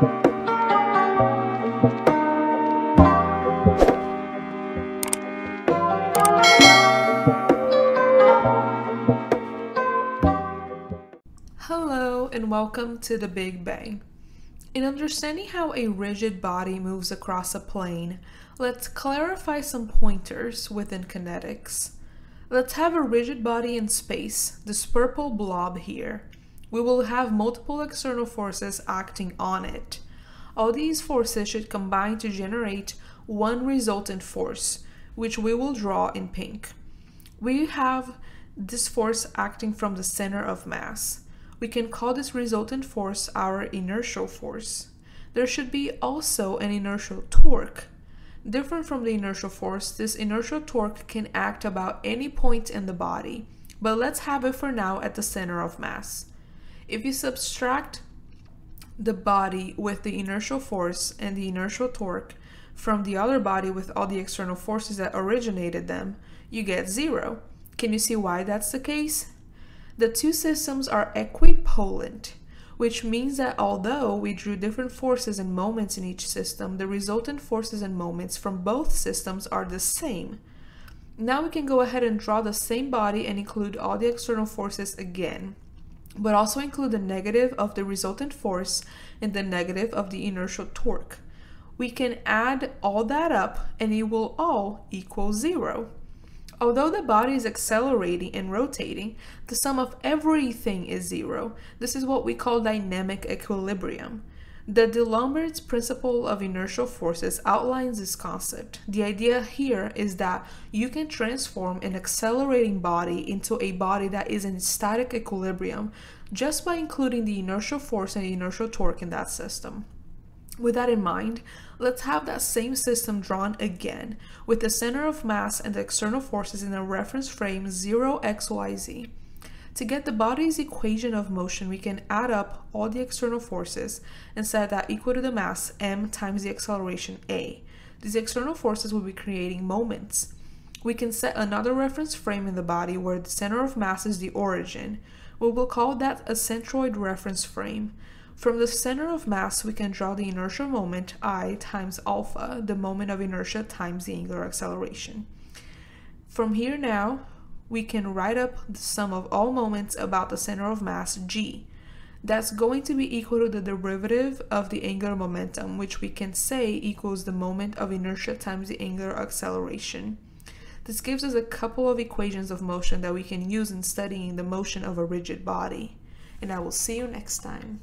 Hello and welcome to the Big Bang. In understanding how a rigid body moves across a plane, let's clarify some pointers within kinetics. Let's have a rigid body in space, this purple blob here. We will have multiple external forces acting on it. All these forces should combine to generate one resultant force, which we will draw in pink. We have this force acting from the center of mass. We can call this resultant force our inertial force. There should be also an inertial torque. Different from the inertial force, this inertial torque can act about any point in the body, but let's have it for now at the center of mass. If you subtract the body with the inertial force and the inertial torque from the other body with all the external forces that originated them, you get zero. Can you see why that's the case? The two systems are equipolent, which means that although we drew different forces and moments in each system, the resultant forces and moments from both systems are the same. Now we can go ahead and draw the same body and include all the external forces again, but also include the negative of the resultant force and the negative of the inertial torque. We can add all that up and it will all equal zero. Although the body is accelerating and rotating, the sum of everything is zero. This is what we call dynamic equilibrium. The D'Alembert principle of inertial forces outlines this concept. The idea here is that you can transform an accelerating body into a body that is in static equilibrium just by including the inertial force and inertial torque in that system. With that in mind, let's have that same system drawn again, with the center of mass and the external forces in a reference frame 0xyz. To get the body's equation of motion, we can add up all the external forces and set that equal to the mass m times the acceleration a. These external forces will be creating moments. We can set another reference frame in the body where the center of mass is the origin. We will call that a centroid reference frame. From the center of mass, we can draw the inertial moment I times alpha, the moment of inertia times the angular acceleration. From here now, we can write up the sum of all moments about the center of mass g. That's going to be equal to the derivative of the angular momentum, which we can say equals the moment of inertia times the angular acceleration. This gives us a couple of equations of motion that we can use in studying the motion of a rigid body. And I will see you next time.